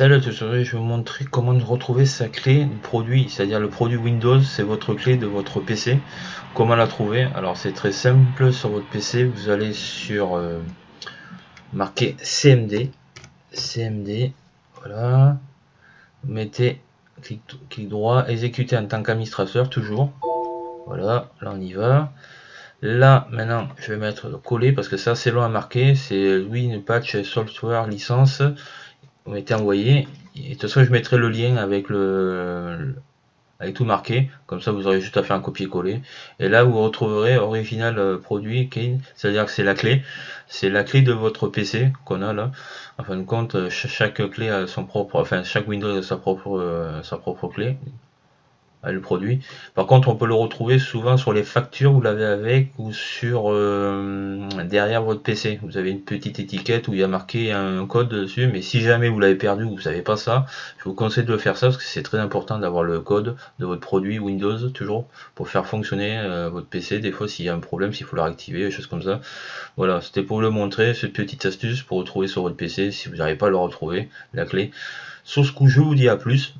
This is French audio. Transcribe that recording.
Salut je vais vous montrer comment retrouver sa clé de produit, c'est-à-dire le produit Windows, c'est votre clé de votre PC. Comment la trouver? Alors c'est très simple, sur votre PC, vous allez sur euh, marquer CMD, CMD, voilà, mettez clic, clic droit, exécuter en tant qu'administrateur toujours, voilà, là on y va. Là, maintenant, je vais mettre coller parce que ça, c'est long à marquer. C'est Win Patch Software Licence vous mettez envoyé. Et de toute façon, je mettrai le lien avec le avec tout marqué. Comme ça, vous aurez juste à faire un copier-coller. Et là, vous retrouverez original euh, produit c'est-à-dire que c'est la clé. C'est la clé de votre PC qu'on a là. En fin de compte, euh, chaque clé a son propre, enfin chaque Windows a sa propre, euh, sa propre clé le produit. Par contre, on peut le retrouver souvent sur les factures, vous l'avez avec ou sur euh, derrière votre PC. Vous avez une petite étiquette où il y a marqué un code dessus, mais si jamais vous l'avez perdu ou vous savez pas ça, je vous conseille de le faire ça parce que c'est très important d'avoir le code de votre produit Windows toujours pour faire fonctionner euh, votre PC. Des fois, s'il y a un problème, s'il faut le réactiver, des choses comme ça. Voilà, c'était pour le montrer, cette petite astuce pour retrouver sur votre PC si vous n'arrivez pas à le retrouver, la clé. Sur ce coup, je vous dis à plus.